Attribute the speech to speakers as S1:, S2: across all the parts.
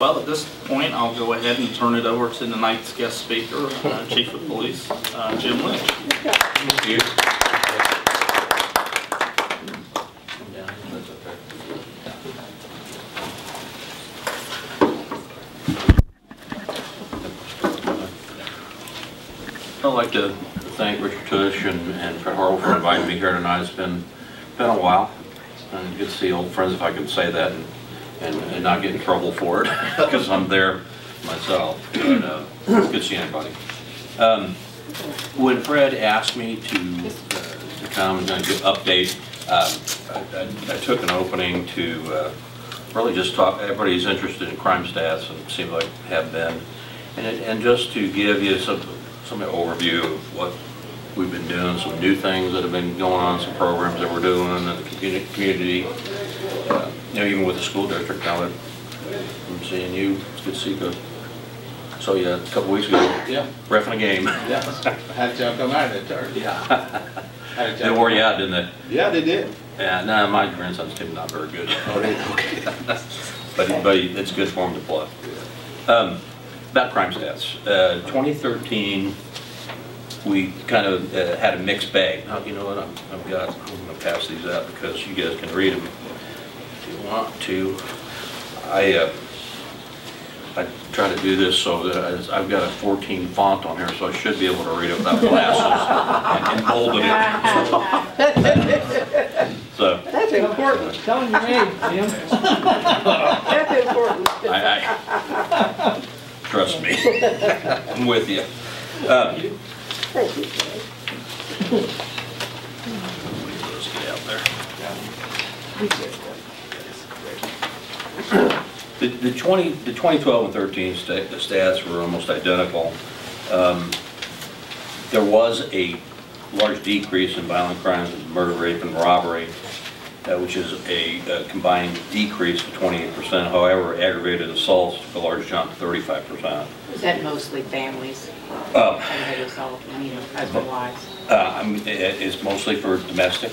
S1: Well, at this point, I'll go ahead and turn it over to tonight's guest speaker, uh, Chief of Police, uh, Jim Lynch.
S2: Thank you. I'd like to thank Richard Tush and and Fred Harwell for inviting me here tonight. It's been, been a while. And good to see old friends, if I can say that, and, and and not get in trouble for it, because I'm there myself. But, uh, good to see anybody. Um, When Fred asked me to, uh, to come and give an update, um, I- I I took an opening to uh, really just talk, everybody's interested in crime stats and seems like have been. And, and just to give you some, some overview of what we've been doing, some new things that have been going on, some programs that we're doing in the communi- community. You know, even with the school district now that I'm seeing you, it's good to see you. So yeah, a couple weeks ago,
S3: Yeah,
S2: reffing a game.
S3: yeah. Had y'all come out of it, Terry?
S2: Yeah. They
S3: y'all-
S2: wore you out, didn't they?
S3: Yeah, they did.
S2: Yeah, no, my grandson's team not very good.
S3: Oh, they, okay.
S2: But, but it's good for him to play. Um, About crime stats, uh, 2013, we kind of uh, had a mixed bag. Now, you know what, I'm- I've got, I'm gonna pass these out because you guys can read them if you want to. I, uh, I try to do this so that I- I've got a 14 font on here, so I should be able to read it without glasses and bolded it. So,
S4: That's important.
S5: Telling your age, Jim.
S4: That's important.
S2: I, I, trust me, I'm with you. Um,
S4: Thank you, Jay.
S2: Let's get out there. The, the 20, the 2012 and 13 sta- the stats were almost identical. Um, There was a large decrease in violent crimes, murder, rape, and robbery, uh, which is a uh, combined decrease of 28%. However, aggravated assaults took a large jump to 35%.
S6: Is that mostly families?
S2: Uh,
S6: Aggravated assault, you know, husband-wise?
S2: Uh, I mean, It's mostly for domestic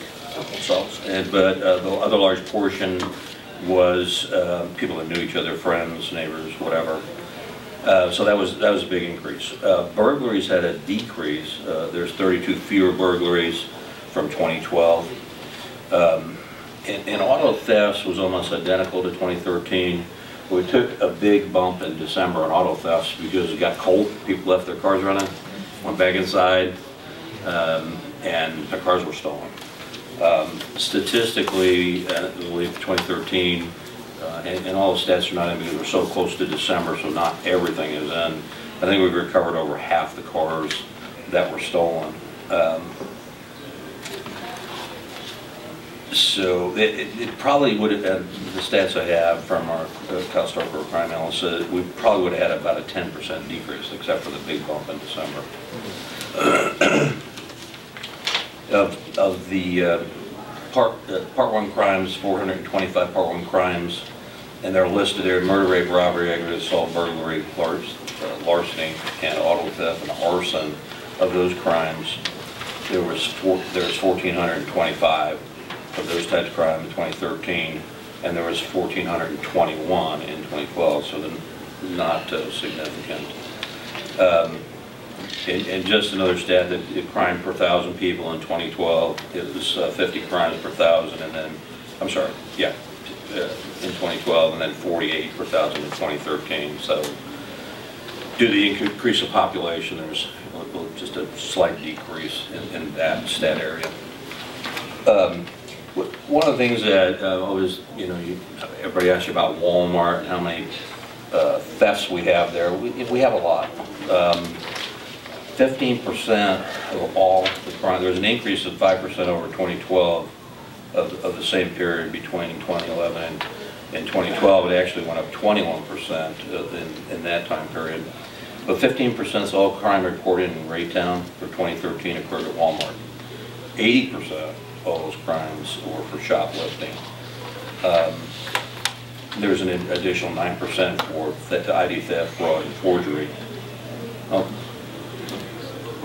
S2: assaults, and- but uh, the other large portion was uh, people that knew each other, friends, neighbors, whatever. Uh, So that was, that was a big increase. Uh, Burglaries had a decrease. Uh, There's 32 fewer burglaries from 2012. Um, And and auto thefts was almost identical to 2013. We took a big bump in December on auto thefts because it got cold. People left their cars running, went back inside, um, and their cars were stolen. Um, Statistically, uh, I believe 2013, uh, and and all the stats are not in because we're so close to December, so not everything is in. I think we've recovered over half the cars that were stolen. Um, So it, it- it probably would have, uh, the stats I have from our uh, for crime analysis, we probably would have had about a 10% decrease, except for the big bump in December. Of, of the uh, part, uh, part one crimes, 425 part one crimes, and they're listed there, murder, rape, robbery, aggravated assault, burglary, large- uh, larceny, and auto theft, and arson. Of those crimes, there was four, there was 1,425 of those types of crime in 2013, and there was 1,421 in 2012, so then not uh, significant. Um, And, and just another stat, that the crime per thousand people in 2012, it was uh, 50 crimes per thousand, and then, I'm sorry, yeah, uh, in 2012, and then 48 per thousand in 2013, so due to the increase of population, there's just a slight decrease in, in that stat area. Um, One of the things that uh, I was, you know, you- everybody asks you about Walmart and how many uh, thefts we have there. We we have a lot. Um, 15% of all the crime, there was an increase of 5% over 2012 of, of the same period between 2011 and, and 2012. It actually went up 21% in, in that time period. But 15% of all crime reported in Raytown for 2013 occurred at Walmart. 80% of those crimes were for shoplifting. Um, There's an additional 9% for theft- ID theft, fraud, and forgery. Um,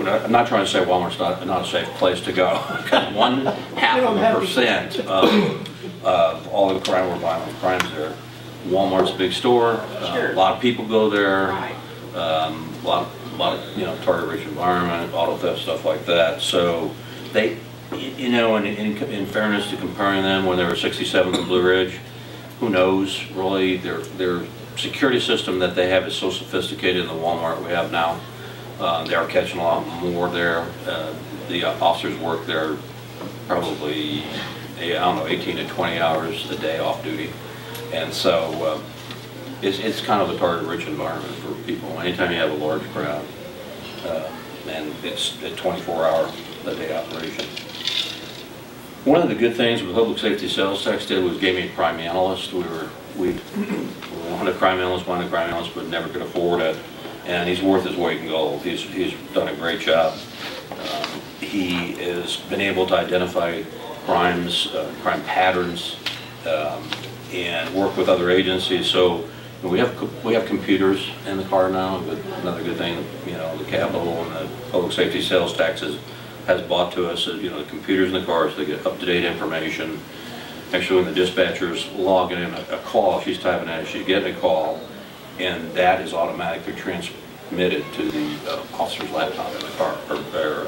S2: I'm not trying to say Walmart's not, not a safe place to go. One half of a percent of, of all the crime or violent crimes there Walmart's a big store. uh, A lot of people go there. Um, A lot, a lot of, you know, target-rich environment, auto theft, stuff like that. So they, you know, in, in in fairness to comparing them when they were 67 and Blue Ridge, who knows, really, their, their security system that they have is so sophisticated in the Walmart we have now. Uh, They are catching a lot more there. Uh, The officers work there probably, eh, I don't know, 18 to 20 hours a day off duty. And so uh, it's, it's kind of a target-rich environment for people. Anytime you have a large crowd, uh, and it's a 24-hour a day operation. One of the good things with public safety sales tax did was gave me a crime analyst. We were, we wanted a crime analyst, wanted a crime analyst, but never could afford it. And he's worth his weight in gold. He's, he's done a great job. Um, He has been able to identify crimes, uh, crime patterns, um, and work with other agencies. So we have, we have computers in the car now, but another good thing, you know, the capital and the public safety sales taxes has bought to us, uh, you know, the computers in the cars, they get up-to-date information. Actually, when the dispatcher's logging in a a call, she's typing in, she's getting a call, and that is automatically transmitted to the uh, officer's laptop in the car, or, or,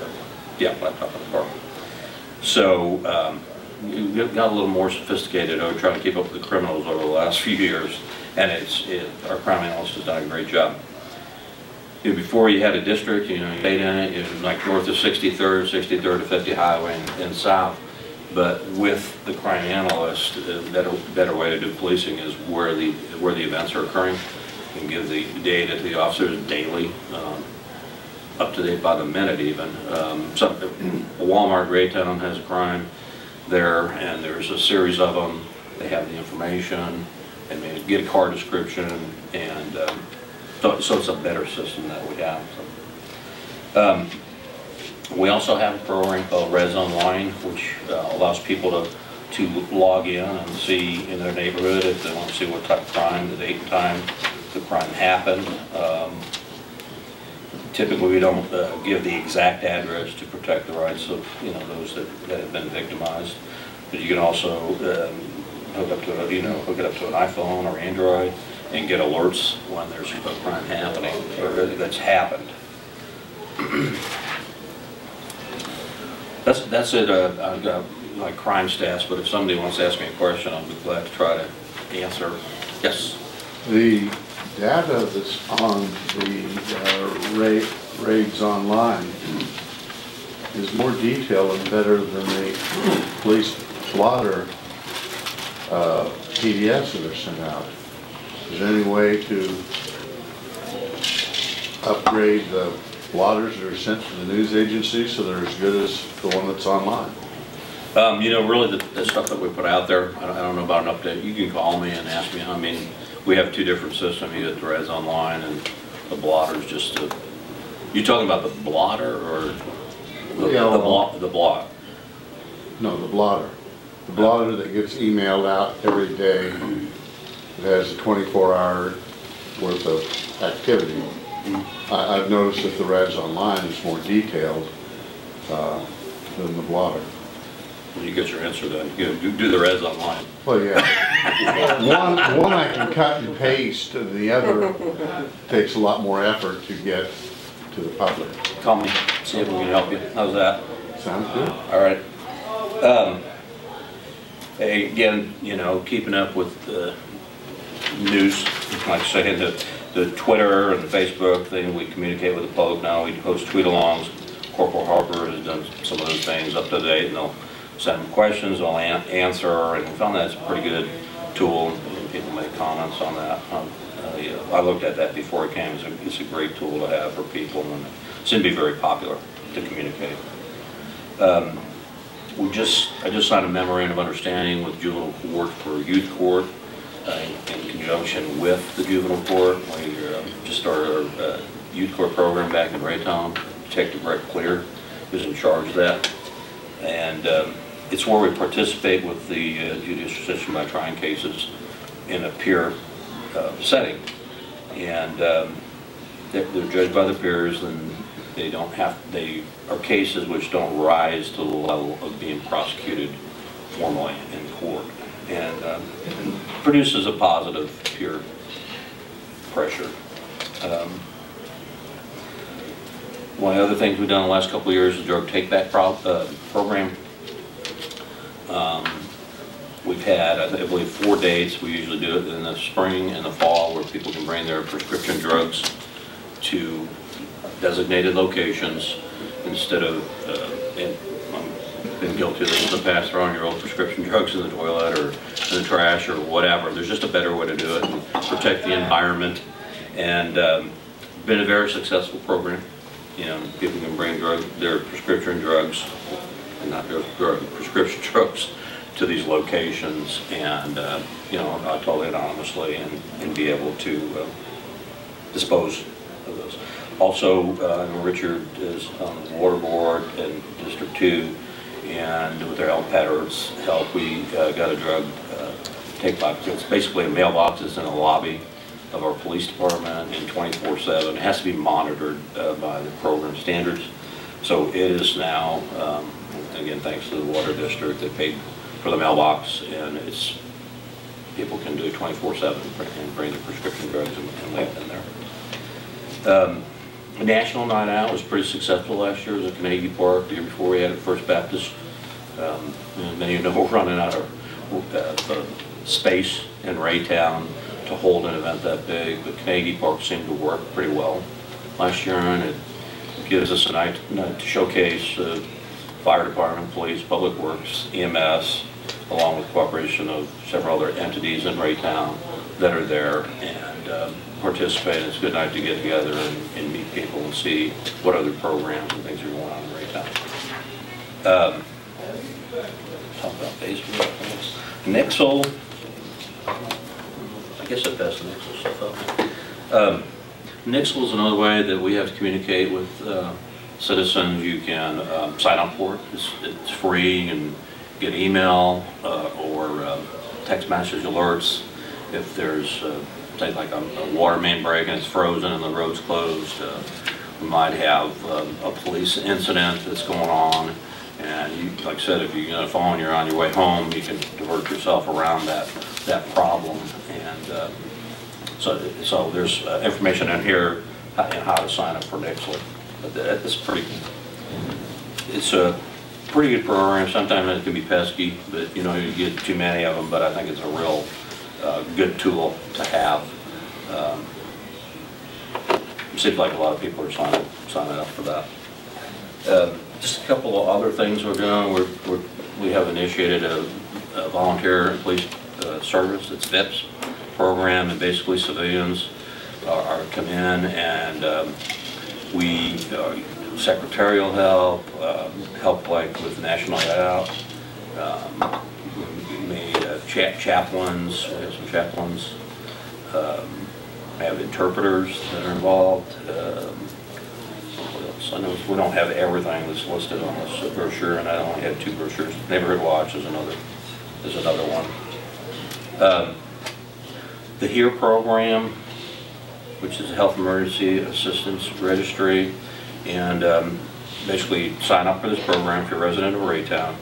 S2: yeah, laptop in the car. So, um, we got a little more sophisticated, over trying to keep up with the criminals over the last few years, and it's, it, our crime analyst has done a great job. Before you had a district, you know, you stayed in it, it was like north of 63rd, 63rd to 50 highway and, and south. But with the crime analyst, a better, better way to do policing is where the, where the events are occurring. Can give the data to the officers daily, um, up to date by the minute even. Um, Walmart Raytown has a crime there, and there's a series of them. They have the information, and they get a car description, and um, so so it's a better system that we have. so. Um, We also have a program called RAIDS Online, which uh, allows people to, to log in and see in their neighborhood if they want to see what type of crime, the date and time the crime happened. Um, Typically, we don't uh, give the exact address to protect the rights of, you know, those that, that have been victimized. But you can also um, hook up to, a you know, hook it up to an iPhone or Android and get alerts when there's a crime happening, or that's happened. That's, that's it, uh, I've got my crime stats, but if somebody wants to ask me a question, I'll be glad to try to answer. Yes?
S5: The data that's on the uh, ra- raids online is more detailed and better than the police blotter uh, PDFs that are sent out. Is there any way to upgrade the blotters that are sent to the news agencies so they're as good as the one that's online?
S2: Um, you know, really, the, the stuff that we put out there, I don't, I don't know about an update, you can call me and ask me, I mean, we have two different systems, you get the RAIDS Online and the blotters, just to, you talking about the blotter, or the,
S5: Yeah,
S2: the
S5: well-
S2: blot, the blot?
S5: No, the blotter. The blotter that gets emailed out every day, it has a 24-hour worth of activity. I, I've noticed that the RAIDS Online is more detailed uh, than the blotter.
S2: When you get your answer then, you do, do the RAIDS Online.
S5: Well, yeah. One, one I can cut and paste, and the other takes a lot more effort to get to the public.
S2: Call me, see if we can help you, how's that?
S5: Sounds good?
S2: All right. Um, Again, you know, keeping up with the news, like I say, the, the Twitter and Facebook thing, we communicate with the public now, we host tweet-alongs. Corporal Harper has done some of those things up to date, and they'll send questions, I'll an- answer, and we found that's a pretty good tool, people make comments on that. Um, uh, yeah, I looked at that before it came, it's a, it's a great tool to have for people, and it seemed to be very popular to communicate. Um, we just, I just signed a memorandum of understanding with juvenile court for youth court uh, in conjunction with the juvenile court. We uh, just started our uh, youth court program back in Raytown. Detective Brett Clear is in charge of that. And um, it's where we participate with the uh, judicial system by trying cases in a peer uh, setting. And um, they're they're judged by the peers, and they don't have, they are cases which don't rise to the level of being prosecuted formally in court. And um, produces a positive peer pressure. Um, One of the other things we've done in the last couple of years is drug take-back pro- uh, program. Um, We've had, I believe, four dates. We usually do it in the spring and the fall where people can bring their prescription drugs to designated locations instead of, uh, and I've been guilty of this in the past, throwing your old prescription drugs in the toilet or in the trash or whatever. There's just a better way to do it and protect the environment. And um, been a very successful program. You know, people can bring drug, their prescription drugs, and not drug, prescription drugs to these locations and, uh, you know, totally anonymously and, and be able to uh, dispose of those. Also, uh, Richard is on the water board in District Two, and with their help, Patter's help, we uh, got a drug uh, take back. It's basically a mailbox that's in the lobby of our police department and twenty-four seven. It has to be monitored uh, by the program standards. So it is now, um, again, thanks to the water district, they paid for the mailbox, and it's, people can do twenty-four seven and bring their prescription drugs and and leave them there. Um, The National Night Out was pretty successful last year, it was at Canadian Park, the year before we had at First Baptist. Um, and Many of you know we're running out of, uh, uh, space in Raytown to hold an event that big, but Canadian Park seemed to work pretty well last year, and it gives us a night, night to showcase, uh, fire department, police, public works, EMS, along with cooperation of several other entities in Raytown that are there and um, participate. It's a good night to get together and, and meet people and see what other programs and things are going on in Raytown. Um, Talk about Facebook. Nixle, I guess I passed the Nixle stuff up. Um, Nixle is another way that we have to communicate with uh, citizens. You can um, sign up for it. It's, it's free. You can get email uh, or um, text message alerts if there's, uh, say like a, a water main break and it's frozen and the road's closed. Uh, we might have um, a police incident that's going on. And you, like I said, if you get a phone, you're on your way home, you can divert yourself around that, that problem. And um, so, so there's uh, information in here on how to sign up for Nixle. But that- It's pretty, it's a pretty good program. Sometimes it can be pesky, but you know, you get too many of them, but I think it's a real uh, good tool to have. Um, Seems like a lot of people are signing, signing up for that. Um, Just a couple of other things we're doing. We're, we're- we have initiated a a volunteer police uh, service, it's VIPS program, and basically civilians are, are come in and um, we, uh, secretarial help, um, help like with National Night Out, um, we made uh, cha- chaplains, we have some chaplains, um, we have interpreters that are involved. um? I know we don't have everything that's listed on this brochure, and I only had two brochures. Neighborhood Watch is another, is another one. Um, The HERE program, which is a Health Emergency Assistance Registry, and um, basically sign up for this program if you're a resident of Raytown,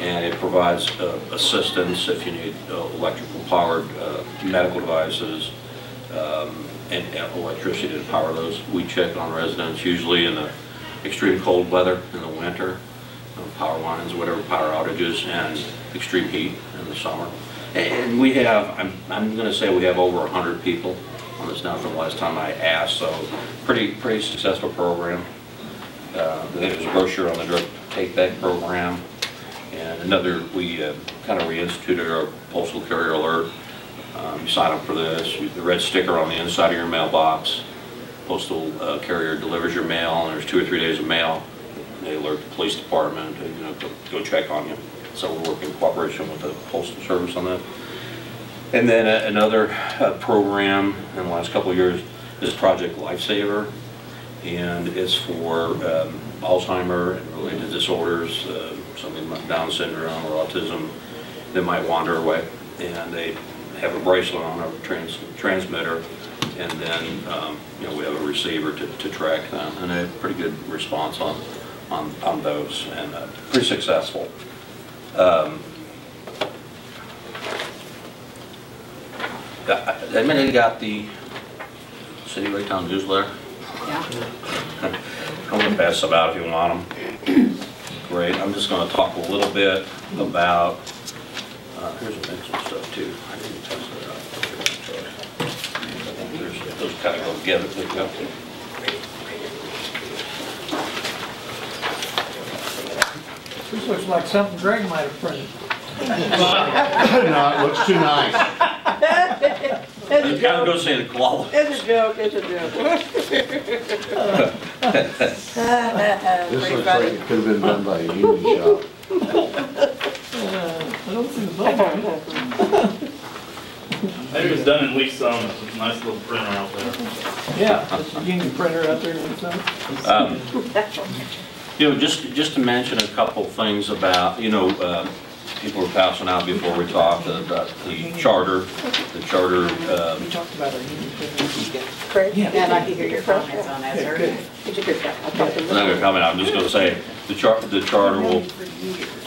S2: and it provides uh, assistance if you need uh, electrical powered uh, medical devices, um, and and electricity to power those. We check on residents usually in the extreme cold weather in the winter, uh, power lines, whatever power outages, and extreme heat in the summer. And we have, I'm, I'm gonna say we have over 100 people on this now from the last time I asked, so pretty, pretty successful program. Uh, There's a brochure on the drug take-back program. And another, we kind of reinstituted our postal carrier alert. Um, You sign up for this, you- the red sticker on the inside of your mailbox. Postal uh, carrier delivers your mail, and there's two or three days of mail. They alert the police department, to, you know, go- go check on you. So we're working in cooperation with the postal service on that. And then another uh, program in the last couple of years is Project Lifesaver. And it's for um, Alzheimer and related disorders, uh, something like Down syndrome or autism that might wander away. And they have a bracelet on a trans transmitter, and then, um, you know, we have a receiver to to track them. And they have pretty good response on, on on those, and uh, pretty successful. Um, I mean, they got the City of Raytown newsletter.
S6: Yeah.
S2: I'm gonna pass them out if you want them. Great, I'm just gonna talk a little bit about, uh, here's a mix of stuff too. I didn't test it out. I think there's- Those kind of go together, there you go.
S7: This looks like something Greg might have printed.
S5: No, it looks too nice.
S4: It's a
S2: You gotta
S4: joke,
S2: go see the koala.
S4: it's a joke, it's a joke.
S5: This looks like it could have been done by a union shop.
S7: I don't see the button.
S1: Maybe it was done in Lee's Summit, it's a nice little printer out there.
S7: Yeah, that's a union printer out there and stuff.
S2: Um, You know, just, just to mention a couple things about, you know, uh, people were passing out before we talked about the charter, the charter, um,
S7: We talked about our union printer.
S4: Craig?
S7: Yeah.
S6: I'd like to hear your comments on that, sir.
S7: good.
S4: Did you get that? I'll talk to
S2: I'm not gonna comment, I'm just gonna say, the char, the charter will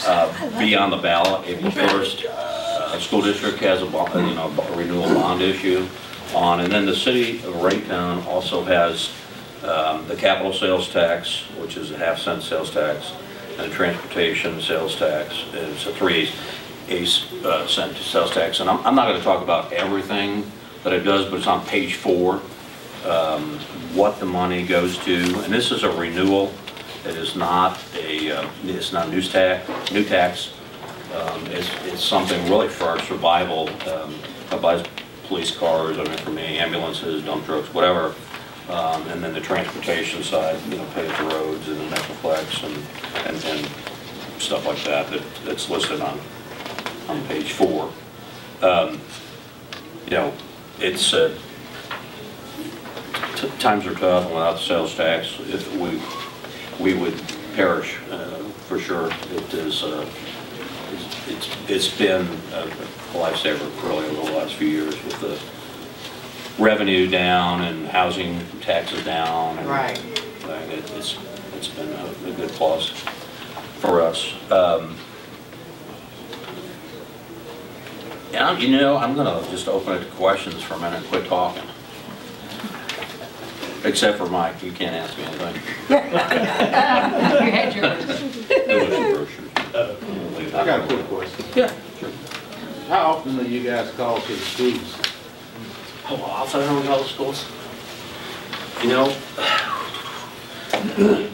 S2: uh, be on the ballot April first. Uh, School district has a bond, you know, a renewal bond issue on, and then the city of Raytown also has um, the capital sales tax, which is a half cent sales tax, and transportation sales tax, it's a three eighths uh, cent sales tax. And I'm, I'm not gonna talk about everything that it does, but it's on page four um, what the money goes to, and this is a renewal. It is not a, uh, it's not a news tax, new tax. Um, It's, it's something really for our survival, um, police cars, I mean, for me, ambulances, dump trucks, whatever. Um, And then the transportation side, you know, pay for roads and the Metroplex and, and, and stuff like that, that, that's listed on, on page four. Um, You know, it's, uh, times are tough, and without the sales tax, if we, we would perish, uh, for sure. It is, uh, it's- it's, it's been a lifesaver really over the last few years with the revenue down and housing taxes down. and,
S6: Right.
S2: it- It's, it's been a, a good plus for us. Um, Yeah, you know, I'm gonna just open it to questions for a minute, and quit talking. Except for Mike, you can't ask me anything.
S6: You had yours.
S2: Your.
S3: I got a quick question.
S2: Yeah, sure.
S3: How often do you guys call to the schools?
S2: Often are we all schools? You know,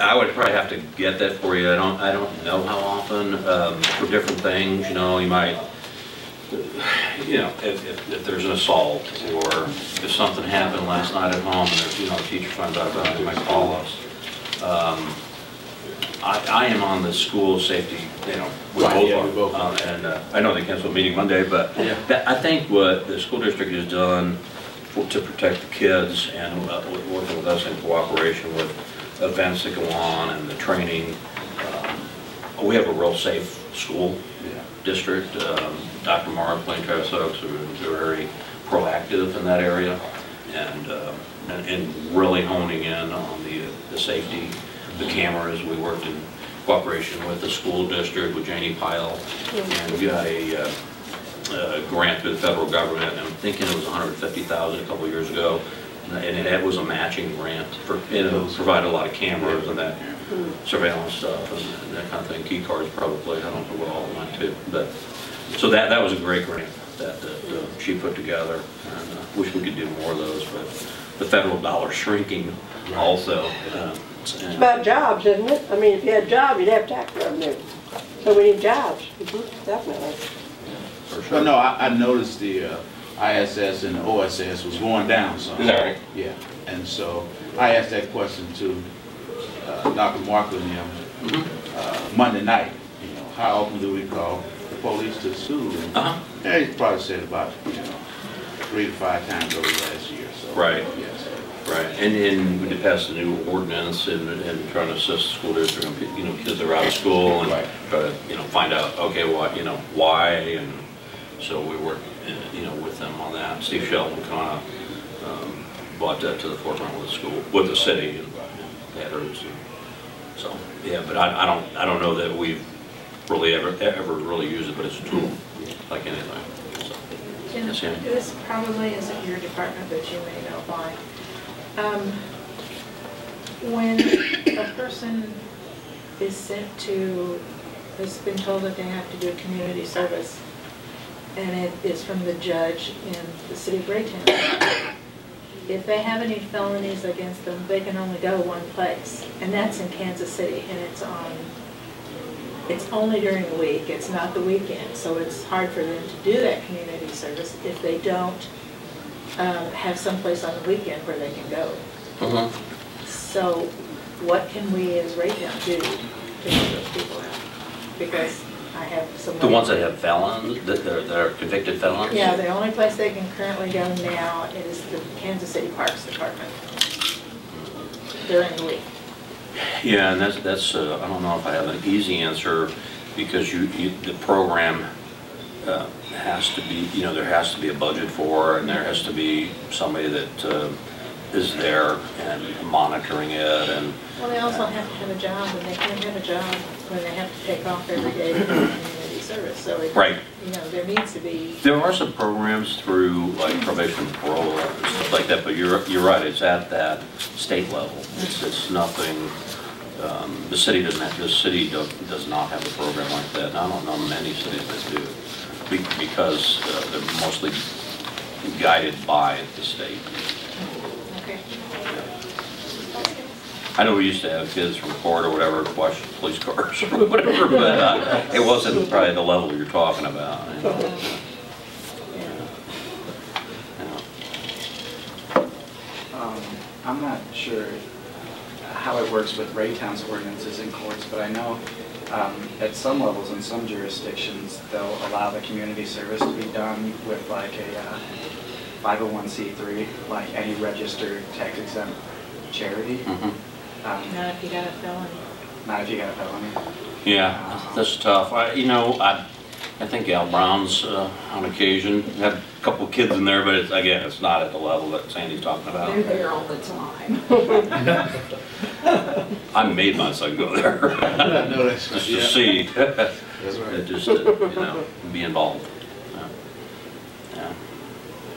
S2: I would probably have to get that for you. I don't, I don't know how often, um, for different things, you know, you might, you know, if, if, if there's an assault or if something happened last night at home and, there's, you know, a teacher finds out about it, they might call us. Um, I, I am on the school safety, you know, we
S3: Right,
S2: both
S3: yeah,
S2: are.
S3: we both are.
S2: Uh, And uh, I know they canceled a meeting Monday, but
S3: Yeah.
S2: that- I think what the school district has done for- to protect the kids and uh, with- working with us in cooperation with events that go on and the training, um, we have a real safe school district. Um, Dr. Mark, Blaine Travis Oaks, are are very proactive in that area and, um, and and really honing in on the, the safety, the cameras. We worked in cooperation with the school district, with Janie Pyle, and we got a, uh, uh, grant through the federal government, and I'm thinking it was 150,000 a couple of years ago, and it was a matching grant for, and it provided a lot of cameras and that surveillance stuff and that kind of thing, key cards probably, I don't know what all went to, but, so that, that was a great grant that, that uh, she put together, and uh, wish we could do more of those, but the federal dollar shrinking also. uh,
S4: It's about jobs, isn't it? I mean, if you had jobs, you'd have tax revenue. So we need jobs, Mhm, definitely.
S2: for sure.
S3: Well, no, I, I noticed the uh, ISS and the OSS was going down some.
S2: Is that right?
S3: Yeah, and so I asked that question to uh, Dr. Markle and him
S2: Mm-hmm.
S3: uh, Monday night. You know, how often do we call the police to the school? And
S2: Uh-huh.
S3: yeah, he probably said about, you know, three to five times over the last year, so.
S2: Right.
S3: Yes.
S2: Right, and, and we did pass a new ordinance and, and trying to assist the school district, and, you know, kids that are out of school and
S3: Right.
S2: try to, you know, find out, okay, what, you know, why, and so we work, uh, you know, with them on that. Steve Sheldon kind of, um, brought that to the forefront with the school, with the city and veterans. and So, yeah, but I, I don't, I don't know that we've really ever, ever really used it, but it's a tool, like anything, so.
S8: Can
S2: Yes, Ann?
S8: This probably isn't your department, but you may know why. Um, When a person is sent to, has been told that they have to do a community service, and it is from the judge in the city of Raytown, if they have any felonies against them, they can only go one place, and that's in Kansas City, and it's on, it's only during the week, it's not the weekend, so it's hard for them to do that community service if they don't um, have someplace on the weekend where they can go.
S2: Mhm.
S8: So what can we as Raytown do to get those people out? Because I have some.
S2: The ones that have felons, that they're, they're convicted felons?
S8: Yeah, the only place they can currently go now is the Kansas City Parks Department during the week.
S2: Yeah, and that's, that's, uh, I don't know if I have an easy answer, because you, you, the program uh, has to be, you know, there has to be a budget for, and there has to be somebody that uh, is there and monitoring it, and,
S8: Well, they also have to have a job, and they can't have a job when they have to take off every day to do community service, so it.
S2: Right.
S8: You know, there needs to be,
S2: there are some programs through, like probation and parole and stuff like that, but you're, you're right, it's at that state level. It's, it's nothing, um, the city doesn't have, the city do- does not have a program like that, and I don't know many cities that do, because uh, they're mostly guided by the state.
S8: okay.
S2: I know we used to have kids from court or whatever, watch police cars or whatever, but uh, it wasn't probably the level you're talking about. you know. Yeah.
S9: Um, I'm not sure how it works with Raytown's ordinances in courts, but I know um, at some levels in some jurisdictions, they'll allow the community service to be done with like a uh, 501c3, like any registered tax exempt charity.
S2: Mhm.
S9: Um,
S8: Not if you got a felony.
S9: Not if you got a felony.
S2: Yeah, that's tough. I, you know, I, I think Al Brown's, uh, on occasion, had a couple kids in there, but it's, again, it's not at the level that Sandy's talking about.
S6: They're there all the time.
S2: I made my son go there,
S3: I know that's,
S2: just
S3: yeah,
S2: to see,
S3: that's right.
S2: just to, you know, be involved. Yeah. Yeah.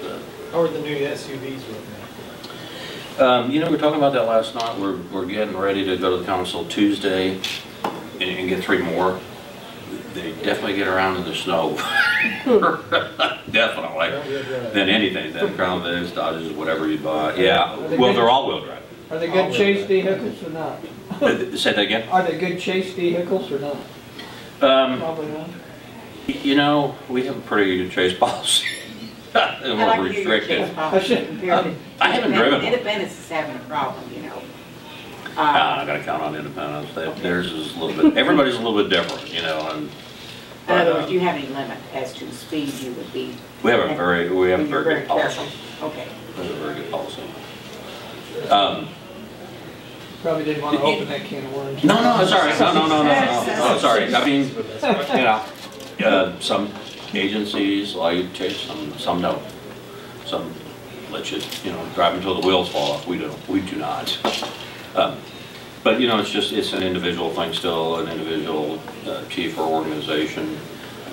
S2: But,
S7: How are the new SUVs looking?
S2: Um, you know, we were talking about that last night, we're, we're getting ready to go to the council Tuesday and, and get three more. They definitely get around in the snow. Definitely. Than anything, than Crown Vics, Dodges, whatever you buy, yeah, well, they're all-wheel drive.
S7: Are they good chase vehicles or not?
S2: Uh, Say that again?
S7: Are they good chase vehicles or not?
S2: Um,
S7: Probably not.
S2: you know, we have a pretty good chase policy. And
S6: I like
S2: we're
S6: to hear your
S2: restricted.
S6: case policy compared to-
S2: I haven't driven one.
S6: Independence is having a problem, you know.
S2: Uh, I
S6: Uh,
S2: gotta count on Independence, They- theirs is a little bit, everybody's a little bit different, you know, and.
S6: In other words, do you have any limit as to the speed you would be?
S2: We have a very, we have a
S6: you're
S2: very good policy.
S6: careful. Okay.
S2: We have a very good policy. Um,
S7: Probably didn't want to open that can of worms.
S2: No, no, it's all right, no, no, no, no, no, no, sorry, I mean, you know, uh, some agencies allow you to chase, some, some don't. Some let you, you know, drive until the wheels fall off, we don't, we do not. Um, But, you know, it's just, it's an individual thing still, an individual uh, chief or organization.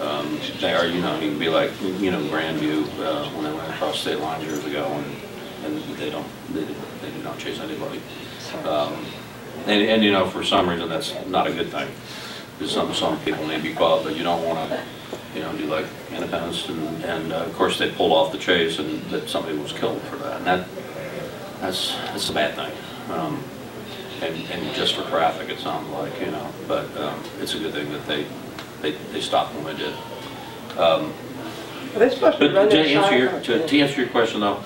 S2: Um, They are, you know, you can be like, you know, Grandview, uh, when they went across state lines years ago, and, and they don't, they do they do not chase anybody. Um, And, and, you know, for some reason, that's not a good thing. Because some, some people may be caught, but you don't want to, you know, do like Independence, and, and uh, of course, they pulled off the chase, and that somebody was killed for that, and that, that's, that's a bad thing. Um, And, and just for traffic, it sounds like, you know, but um, it's a good thing that they, they, they stopped when they did. Um,
S4: Are they supposed to
S2: but to answer your, to, to answer your question though,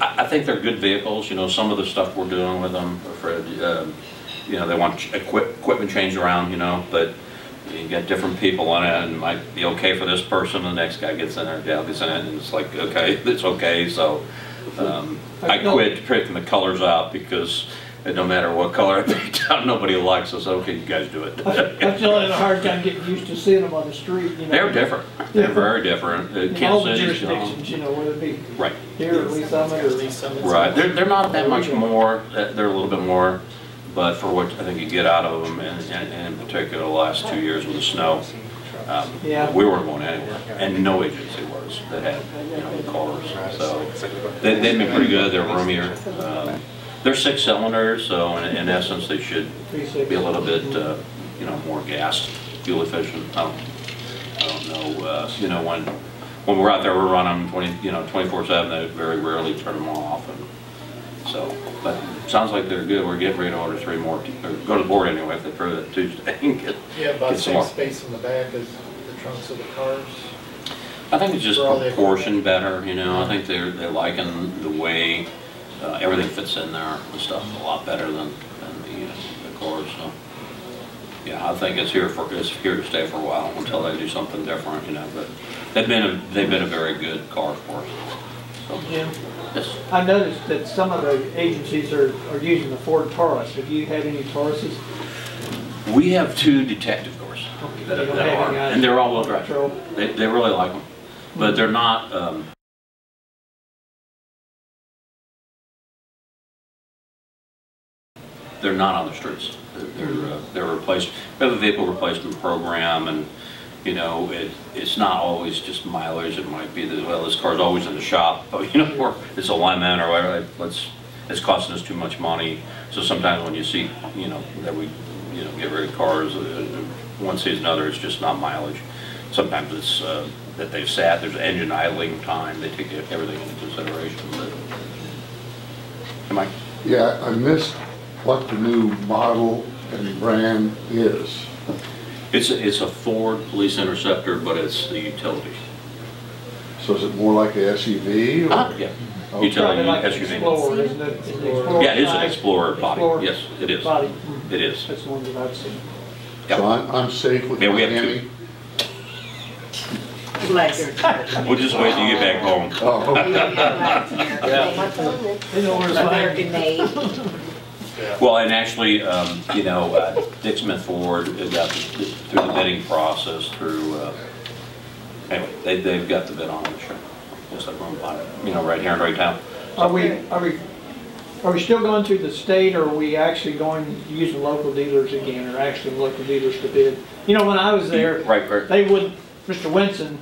S2: I, I think they're good vehicles, you know, some of the stuff we're doing with them, Fred, um, you know, they want equip, equipment changed around, you know, but you get different people on it, and it might be okay for this person, and the next guy gets in there, gal gets in it, and it's like, okay, it's okay, so, um, I quit picking the colors out, because it no matter what color I picked out, nobody likes us, okay, you guys do it.
S7: I'm still having a hard time getting used to seeing them on the street, you know.
S2: They're different, they're very different, Uh,
S7: In all the
S2: Kansas City's, you know,
S7: jurisdictions, you know, whether it be
S2: right.
S7: here or Lee's Summit or.
S2: Right, they're, they're not that much more, uh, they're a little bit more, but for what I think you get out of them, and, and and in particular, the last two years with the snow, Um,
S7: Yeah.
S2: We weren't going anywhere, and no agency was that had, you know, cars, so they, they've been pretty good, they're roomier. Um, They're six cylinders, so in, in essence, they should be a little bit, uh, you know, more gas, fuel efficient. I don't, I don't know, uh, you know, when, when we're out there, we're running twenty, you know, twenty-four seven, they very rarely turn them off and so, but sounds like they're good. We're getting ready to order three more, or go to the board anyway if they approve it Tuesday. and get-
S10: Yeah, about
S2: get
S10: the
S2: some
S10: same
S2: more.
S10: space in the back as the trunks of the cars.
S2: I think it's just
S10: For all the
S2: proportioned better, you know, I think they're, they're liking the way, uh, everything fits in there and stuff a lot better than, than the, uh, the cars, so. Yeah, I think it's here for, it's here to stay for a while until they do something different, you know, but they've been, a they've been a very good car for us. So,
S7: Jim,
S2: yes.
S7: I noticed that some of the agencies are, are using the Ford Taurus. Have you had any Tauruses?
S2: We have two detective cars that that are, and they're all-wheel drive. They, they really like them, but they're not, um, they're not on the streets. They're, they're, uh, they're replaced, we have a vehicle replacement program and, you know, it, it's not always just mileage. It might be that, well, this car's always in the shop, but, you know, or it's a lemon or whatever, let's, it's costing us too much money. So sometimes when you see, you know, that we, you know, get rid of cars, uh, one sees another, it's just not mileage. Sometimes it's, uh, that they've sat, there's engine idling time, they take everything into consideration, but.
S5: Yeah, I missed what the new model and brand is.
S2: it's, a- it's a Ford Police Interceptor, but it's the utility.
S5: So is it more like a SUV? or-
S2: Ah, Yeah,
S5: Okay.
S2: utility
S7: like
S2: SUV.
S7: Explorer, isn't it? Is Explorer
S2: Yeah, it is an? Explorer body,
S7: Explorer
S2: yes, it is.
S7: Body.
S2: It is.
S7: That's the one that I've seen.
S2: Yep.
S5: So I'm, I'm safe with
S2: Yeah, we have
S5: Miami?
S2: two.
S6: Bless
S2: We'll just wait till you get back home.
S5: Oh,
S6: You don't get that here.
S4: My phone is-
S7: They know where it's
S6: American
S7: like.
S6: made.
S2: Well, and actually, um, you know, uh, Dick Smith Ford uh, got the- through the bidding process through, uh, anyway, they, they've got the bid on it, sure. Just like one bought it, you know, right here in Raytown.
S7: Are we, are we, are we still going through the state or are we actually going, using local dealers again or actually local dealers to bid? You know, when I was there,
S2: Right, right.
S7: they wouldn't, Mr. Winson,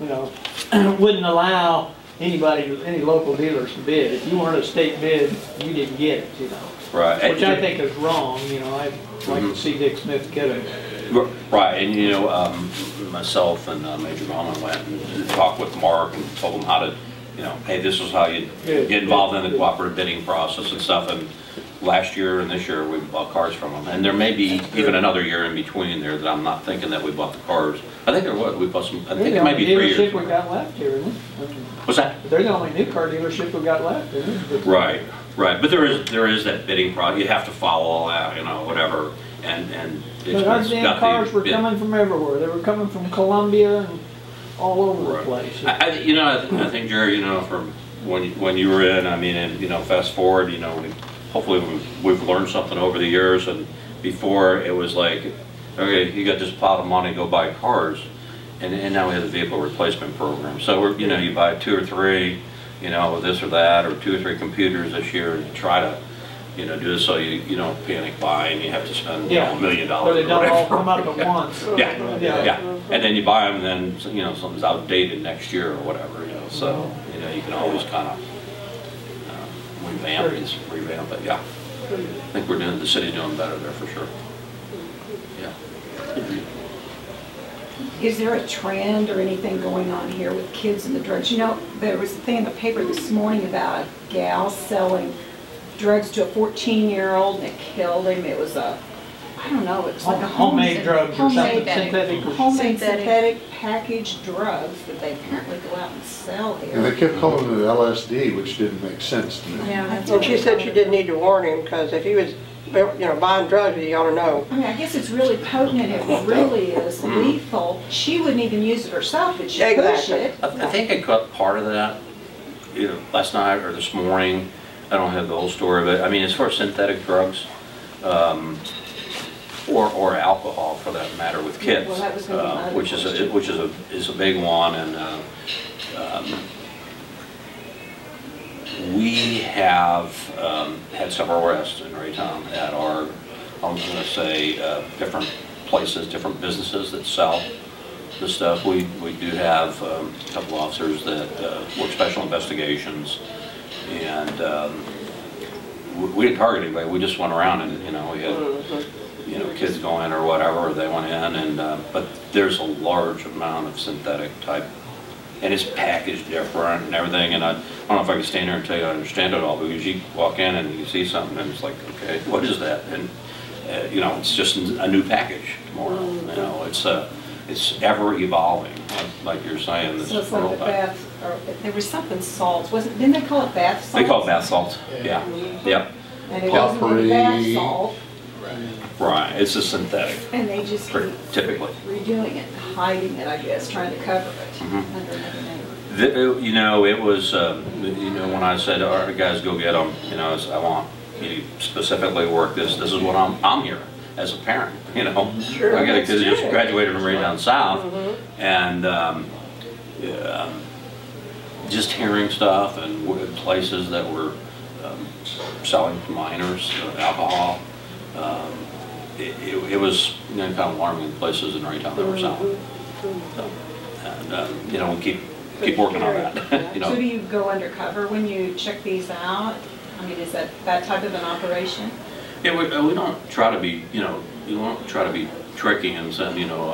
S7: you know, wouldn't allow anybody, any local dealers bid. If you weren't a state bid, you didn't get it, you know,
S2: Right.
S7: which I think is wrong, you know, I'd like to see Dick Smith get it.
S2: Right, and you know, um, myself and uh, Major Bowman went and talked with Mark and told him how to, you know, hey, this is how you get involved in the cooperative bidding process and stuff. And last year and this year, we bought cars from them. And there may be even another year in between there that I'm not thinking that we bought the cars. I think there was, we bought some, I think it might be three
S7: They're the only dealership we got left here, isn't it?
S2: What's that?
S7: They're the only new car dealership we got left, isn't it?
S2: Right, right, but there is, there is that bidding pro, you have to follow all that, you know, whatever, and, and.
S7: But our
S2: it's
S7: damn
S2: got the
S7: cars were
S2: bid.
S7: coming from everywhere. They were coming from Columbia and all over the
S2: Right.
S7: place.
S2: I, I, you know, I th- I think, Jerry, you know, from when, you- when you were in, I mean, and, you know, fast forward, you know, we- hopefully we've, we've learned something over the years, and before it was like, okay, you got this pot of money, go buy cars, and, and now we have the vehicle replacement program, so we're, you know, you buy two or three, you know, this or that, or two or three computers this year, and you try to, you know, do this so you, you don't panic buy and you have to spend, you know, a million dollars
S7: they
S2: or
S7: don't all
S2: whatever.
S7: come up at once.
S2: Yeah,
S7: Yeah.
S2: yeah, and then you buy them, and then, you know, something's outdated next year or whatever, you know, so, you know, you can always kind of revamp it, revamp it, yeah. I think we're doing, the city's doing better there for sure. Yeah.
S11: Is there a trend or anything going on here with kids and the drugs? You know, there was a thing in the paper this morning about a gal selling drugs to a 14-year-old and it killed him. It was a, I don't know, it was like a
S7: Homemade
S11: home-
S7: drugs or something
S11: homemade-
S7: synthetic. or-
S11: Homemade
S8: Synthetic.
S11: synthetic packaged drugs that they apparently go out and sell
S5: and they
S11: here.
S5: kept calling it LSD, which didn't make sense to me.
S8: Yeah,
S4: And she said she didn't need to warn him, because if he was, you know, buying drugs, he ought to know.
S11: I mean, I guess it's really potent and it really is lethal. She wouldn't even use it herself, but she'd push
S4: Exactly.
S11: it.
S2: I I think I caught part of that, either last night or this morning. I don't have the whole story, but, I mean, as far as synthetic drugs, um, or, or alcohol for that matter with kids,
S11: well, that was gonna be my
S2: uh,
S11: other
S2: which is, a
S11: question.
S2: which is a, is a big one, and, uh, um, we have um, had several arrests in Raytown that are, I'm gonna say, uh, different places, different businesses that sell the stuff. We, we do have um, a couple officers that uh, work special investigations, and um, we- we didn't target anybody, we just went around and, you know, we had, you know, kids go in or whatever, they went in, and, uh, but there's a large amount of synthetic type, and it's packaged different and everything, and I, I don't know if I can stand there and tell you I understand it all, because you walk in and you see something, and it's like, okay, what is that? And, uh, you know, it's just a new package tomorrow, you know, it's, uh, it's ever evolving, like- like you're saying, this
S11: So it's like the bath, or there was something salts, wasn't, didn't they call it bath salts?
S2: They call it bath salts, yeah, yep,
S11: And it wasn't bath salt,
S2: right, it's a synthetic,
S11: and they just
S2: Pretty-
S11: keep
S2: typically.
S11: redoing it, hiding it, I guess, trying to cover it
S2: Mhm.
S11: under another name.
S2: The- You know, it was, um, you know, when I said, all right, guys, go get them, you know, it's- I want you to specifically work this, this is what I'm, I'm here as a parent, you know?
S4: Sure,
S2: I got a kid
S4: that's
S2: that just
S4: good.
S2: graduated from Raytown South,
S4: Mhm.
S2: and um, yeah, um, just hearing stuff and places that were um, selling to minors uh, alcohol. Um, It it- it was, you know, kind of alarming places in Raytown that were selling. So, And, um, you know, we keep, keep working on that, you
S11: So do you go undercover when you check these out? I mean, is that that type of an operation?
S2: Yeah, we, uh, we don't try to be, you know, we don't try to be tricky and send, you know,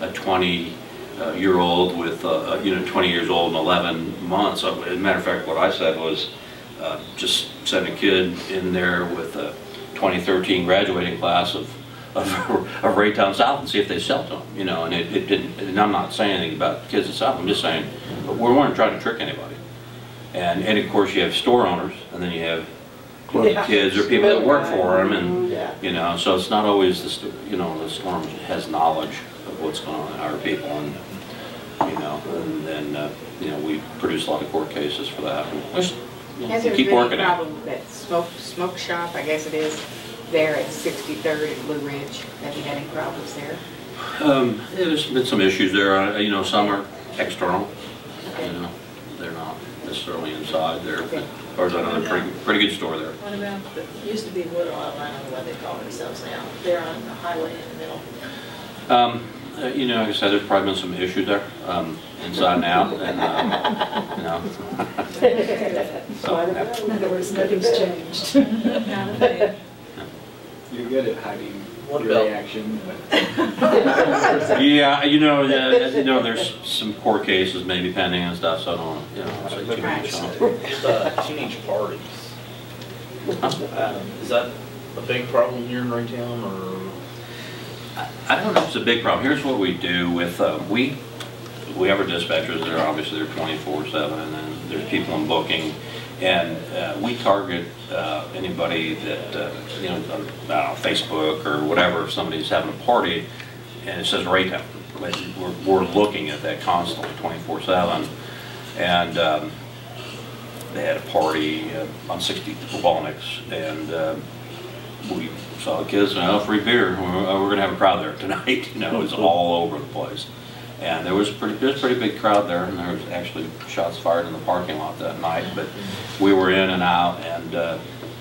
S2: a, a twenty-year-old with, uh, you know, twenty years old and eleven months. Uh, As a matter of fact, what I said was, uh, just send a kid in there with a twenty thirteen graduating class of, of, of Raytown South and see if they sell to them, you know, and it, it didn't, and I'm not saying anything about kids at South, I'm just saying, we weren't trying to trick anybody. And, and of course, you have store owners, and then you have
S4: Yeah.
S2: kids or people that work for them, and,
S4: Yeah.
S2: you know, so it's not always the, you know, the storm has knowledge of what's going on in our people, and, you know, and then, uh, you know, we produce a lot of court cases for that. and just, you know,
S6: Has there
S2: Keep
S6: been any
S2: working it.
S6: problem with that smoke, smoke shop, I guess it is, there at 63rd at Blue Ridge? Have you had any problems there?
S2: Um, yeah, there's been some issues there, uh, you know, some are external, you know, they're not necessarily inside there, but, as far as I know, they're pretty, pretty good store there.
S8: What about, the used to be Wood Woodall, I don't know what they call themselves now. They're on the highway in the middle.
S2: Um, uh, You know, like I said, there's probably been some issues there, um, inside and out, and, uh, you know. So, yeah.
S11: In other words, nothing's changed.
S8: Kind of thing.
S9: You're good at hiding
S1: What
S9: your
S1: about-
S9: reaction,
S2: Yeah, you know, uh, you know, there's some court cases maybe pending and stuff, so I don't, wanna, you know, say too much on it.
S1: With uh, teenage parties, um, is that a big problem here in Raytown, or?
S2: I don't know if it's a big problem. Here's what we do with, uh, we, we have our dispatchers, they're obviously they're twenty-four seven, and then there's people in booking. And, uh, we target, uh, anybody that, uh, you know, know, Facebook or whatever, if somebody's having a party and it says Raytown. Like, We're, we're looking at that constantly, twenty-four seven. And, um, they had a party uh, on sixty Walniks and, um, we saw the kids, oh, free beer, we're, we're gonna have a crowd there tonight, you know, it was all over the place. And there was a pretty, there was a pretty big crowd there, and there was actually shots fired in the parking lot that night, but we were in and out, and, uh,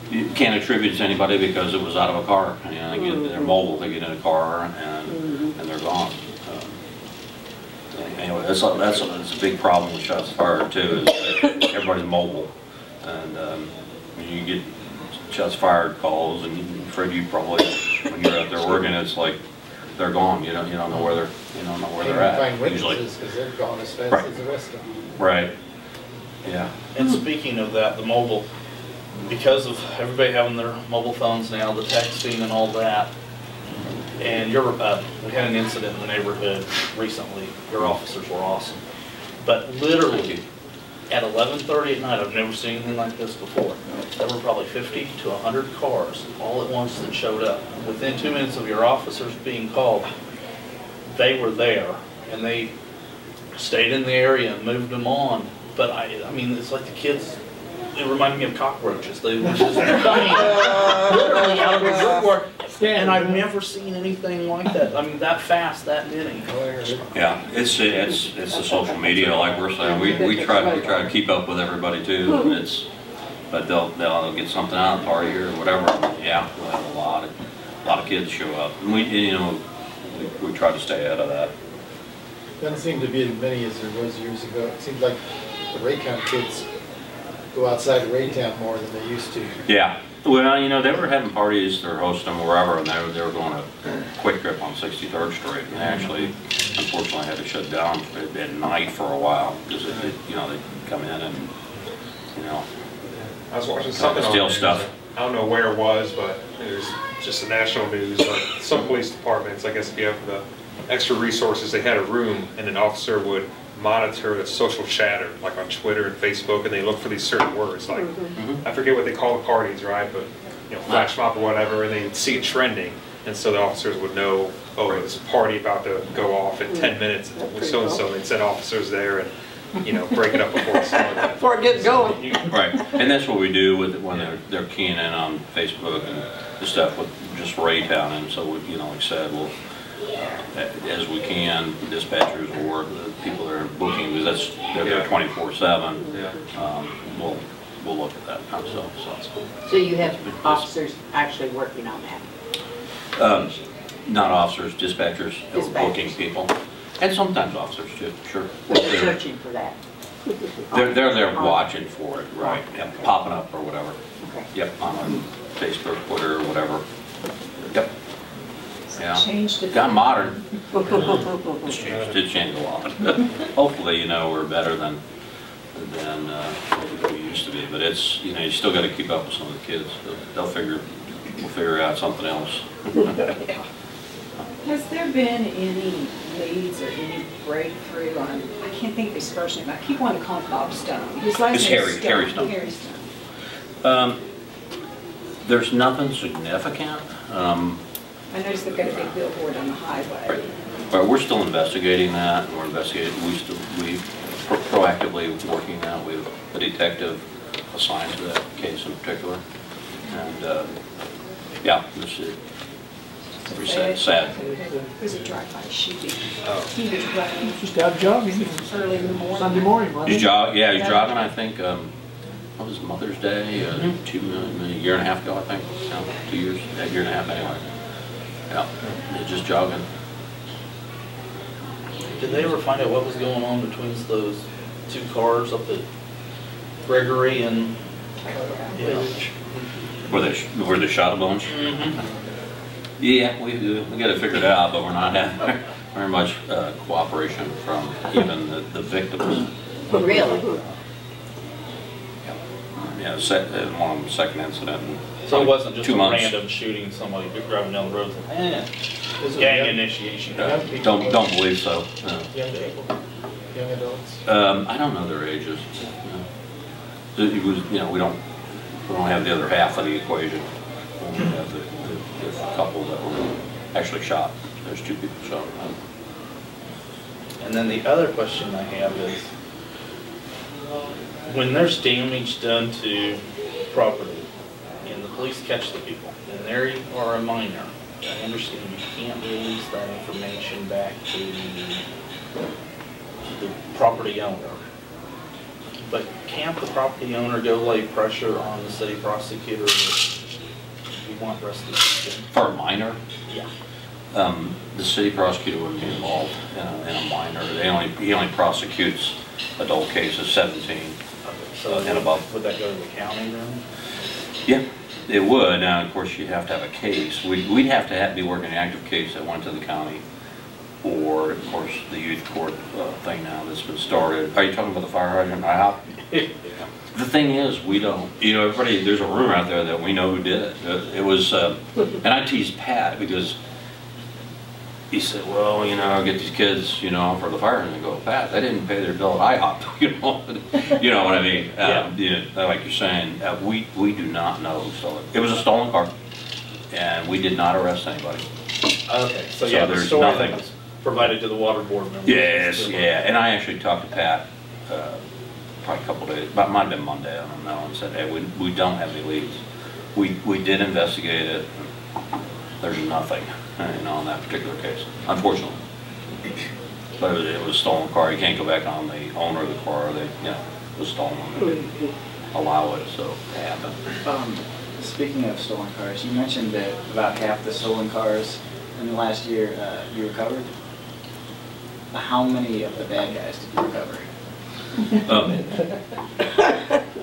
S2: you can't attribute it to anybody because it was out of a car, you know, they get, they're mobile, they get in a car and, and they're gone. Um, Anyway, that's, a- that's, a- that's a big problem with shots fired too, is everybody's mobile. And, um, you get shots fired calls, and Fred, you probably, when you're out there working, it's like, they're gone, you don't, you don't know where they're, you don't know where they're
S10: Find
S2: at, usually.
S10: witnesses, because they're gone as fast
S2: Right.
S10: as the rest of them.
S2: Right, yeah.
S1: And speaking of that, the mobile, because of everybody having their mobile phones now, the texting and all that, and your, uh, we had an incident in the neighborhood recently, your officers were awesome. But literally, at eleven thirty at night, I've never seen anything like this before. There were probably fifty to hundred cars all at once that showed up. Within two minutes of your officers being called, they were there, and they stayed in the area and moved them on. But I, I mean, it's like the kids, it reminded me of cockroaches. They were just dying, literally out of the woodwork. And I've never seen anything like that. I mean, that fast, that many.
S2: Yeah, it's, it's, it's the social media, like we're saying, we, we try, we try to keep up with everybody too, and it's, but they'll, they'll get something out of the party or whatever, yeah, we'll have a lot of, a lot of kids show up, and we, you know, we, we try to stay out of that.
S10: Doesn't seem to be as many as there was years ago. It seems like the Raytown kids go outside Raytown more than they used to.
S2: Yeah, well, you know, they were having parties or hosting them wherever, and they were, they were going a QuikTrip on 63rd Street. And they actually, unfortunately, had to shut down at night for a while, because you know, they'd come in and, you know,
S12: I was watching something
S2: Steal stuff.
S12: I don't know where it was, but it was just the national news, but some police departments, I guess if you have the extra resources, they had a room and an officer would monitor the social chatter, like on Twitter and Facebook, and they look for these certain words, like, mm-hmm. I forget what they call the parties, right, but, you know, flash mob or whatever, and they'd see it trending, and so the officers would know, oh, there's a party about to go off in 10 mm. minutes, with so-and-so, and they'd send officers there and, you know, break it up before it.
S4: Before it gets going.
S2: Right, and that's what we do with, when they're, they're keying in on Facebook and the stuff with just Raytown, and so, we you know, like I said, we'll, as we can, dispatchers will work with the people that are booking, because that's, they're there twenty-four seven.
S12: Yeah.
S2: Um, we'll, we'll look at that kind so.
S6: So you have officers actually working on that?
S2: Um, Not officers, dispatchers, uh, booking
S6: Dispatchers.
S2: people, and sometimes officers too, sure.
S6: They're searching for that?
S2: They're, they're there watching for it, right, yeah, popping up or whatever.
S6: Okay.
S2: Yep, on a Facebook, Twitter, or whatever. Yep. Yeah.
S11: Changed it.
S2: Got modern. It's changed, it changed a lot. Hopefully, you know, we're better than, than uh, what we used to be, but it's, you know, you still gotta keep up with some of the kids. They'll- They'll figure, we'll figure out something else.
S11: Has there been any leads or any breakthrough on, I can't think of his first name, I keep wanting to call him Bob Stone. His last
S2: It's
S11: name
S2: Harry-
S11: is Stone.
S2: Harry Stone.
S11: Harry Stone.
S2: Um, There's nothing significant. Um,
S11: I noticed they've got a big billboard on the highway.
S2: But we're still investigating that, and we're investigating, we still, we pro- proactively working that. We have a detective assigned to that case in particular. And, uh, yeah, it's, uh, pretty sad, sad.
S11: It was a drive-by shooting.
S2: Oh.
S11: He was running
S7: Just out jogging
S11: early in the morning.
S7: Sunday morning, wasn't
S2: He's
S7: it?
S2: jog, yeah, he's jogging, I think, um, what was Mother's Day, uh, two, a year and a half ago, I think, no, two years, a year and a half anyway. Yeah, he's just jogging.
S1: Did they ever find out what was going on between those two cars up at Gregory and? Yeah.
S2: Where they, sh- where they shot a bunch? Yeah, we, we got it figured out, but we're not having very much uh, cooperation from even the the victims.
S6: Really?
S2: Yeah, sec- uh, one of them, second incident. in
S1: So it wasn't just
S2: two
S1: a
S2: months.
S1: random shooting, somebody driving down the road, and, eh,
S10: Is it
S1: gang
S10: young-
S1: initiation.
S2: Uh, Don't, don't believe so. no.
S10: Young people, young adults.
S2: Um, I don't know their ages. no. It was, you know, we don't, we don't have the other half of the equation. We only have the, the the couple that were actually shot. There's two people shot.
S1: And then the other question I have is, when there's damage done to property and the police catch the people, and they are a minor, I understand you can't release that information back to the property owner. But can't the property owner go lay pressure on the city prosecutor that we want restitution?
S2: For a minor,
S1: Yeah.
S2: um, the city prosecutor wouldn't be involved in a, in a minor. They only, he only prosecutes adult cases, 17.
S1: So
S2: And above.
S1: would that go to the county then?
S2: Yeah, it would. Now, of course, you'd have to have a case. We'd, we'd have to have, be working an active case that went to the county. Or, of course, the youth court uh, thing now that's been started. Are you talking about the fire hydrant IHOP? The thing is, we don't, you know, everybody, there's a rumor out there that we know who did it. It was, uh, and I teased Pat because he said, well, you know, I get these kids, you know, for the fire, and I go, Pat, they didn't pay their bill at IHOP, you know? You know what I mean?
S1: Yeah.
S2: Um, you know, Like you're saying, uh, we, we do not know who stole it. It was a stolen car, and we did not arrest anybody.
S1: Okay, so
S2: So
S1: yeah, the
S2: there's
S1: story
S2: nothing.
S1: that was provided to the water board members.
S2: Yes, yeah, and I actually talked to Pat, uh, probably a couple days, but it might have been Monday, I don't know, and said, hey, we, we don't have any leads. We, we did investigate it, there's nothing, you on that particular case, unfortunately. But it was- it was a stolen car, you can't go back on the owner of the car, they, you know, it was stolen, they didn't allow it, so it happened.
S9: Um, Speaking of stolen cars, you mentioned that about half the stolen cars in the last year uh, you recovered. how many of the bad guys did you recover?
S2: Um,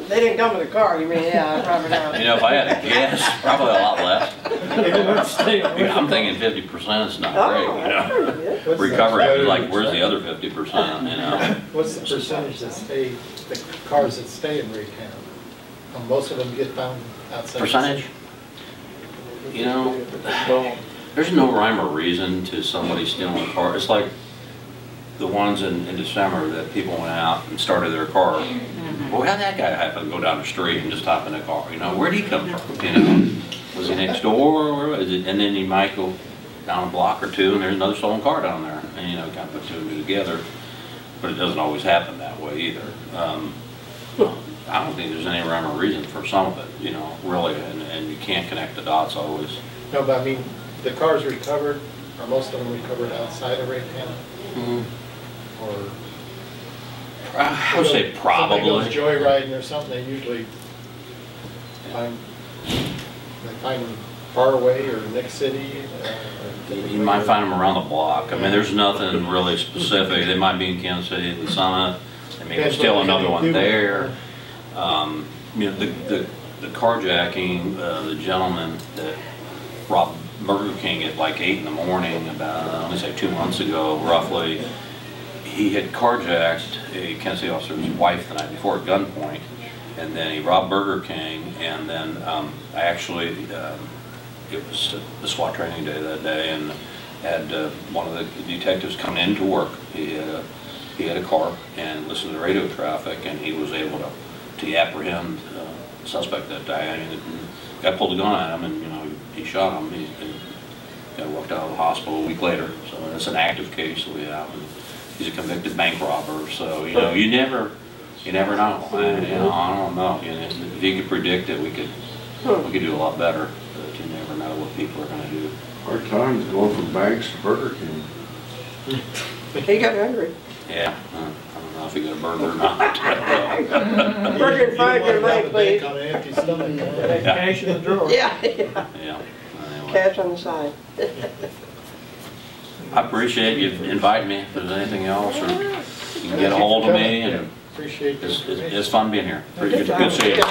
S4: They didn't come with a car, you mean, yeah, probably not.
S2: You
S4: not.
S2: know, if I had to guess, probably a lot less.
S7: They wouldn't stay
S2: I'm thinking fifty percent is not
S4: Oh,
S2: great, you
S4: that's
S2: know?
S4: pretty good.
S10: What's the-
S2: Recovery, is like, where's the other fifty percent, you know?
S10: What's the percentage that stay, the cars that stay in Raytown? Uh, Most of them get found outside. the
S2: Percentage?
S10: city?
S2: You know, there's no rhyme or reason to somebody stealing a car. It's like the ones in, in December that people went out and started their car. Well, how did that guy happen to go down the street and just hop in a car, you know? Where'd he come from, you know? Was he next door or was it, and then you might go down a block or two and there's another stolen car down there. And, you know, kind of put two and two together. But it doesn't always happen that way either. Um, I don't think there's any rhyme or reason for some of it, you know, really, and, and you can't connect the dots always.
S10: No, but I mean, the cars recovered, are most of them recovered outside of Raytown? Or?
S2: I would say
S10: Somebody
S2: probably.
S10: goes joyriding or something, they usually find, they find them far away or next city. uh, or-
S2: You might find them around the block. I mean, there's nothing really specific. They might be in Kansas City, the Summit,
S10: Depends
S2: steal
S10: what they
S2: another one there. Um, You know, the, the the carjacking, uh, the gentleman that robbed Burger King at like eight in the morning, about, let me say, two months ago roughly, he had carjacked a Kansas City officer's wife the night before at gunpoint, and then he robbed Burger King, and then um, I actually, um, it was the SWAT training day that day, and had uh, one of the detectives come in to work. He had a, he had a car and listened to the radio traffic, and he was able to, to apprehend uh, the suspect that day. I mean, guy pulled a gun at him, and, you know, he shot him. He and got walked out of the hospital a week later. So it's an active case that we have, and he's a convicted bank robber, so, you know, you never, you never know. And, you know, I don't know, you know, if you could predict it, we could, we could do a lot better, but you never know what people are gonna do.
S5: Hard times going from banks to Burger King.
S4: He got hungry.
S2: Yeah, uh, I don't know if you got a burger or not.
S4: Burger and fries,
S10: You
S4: your leg,
S10: rob a bank
S4: please.
S10: On an empty stomach. huh?
S7: Cash in the drawer.
S4: Yeah, yeah.
S2: Yeah, anyway.
S4: Cash on the side.
S2: I appreciate you inviting me, if there's anything else, or you can get a hold of me, and
S10: Appreciate
S2: it's, it's it's fun being here. Pretty good, good seeing you.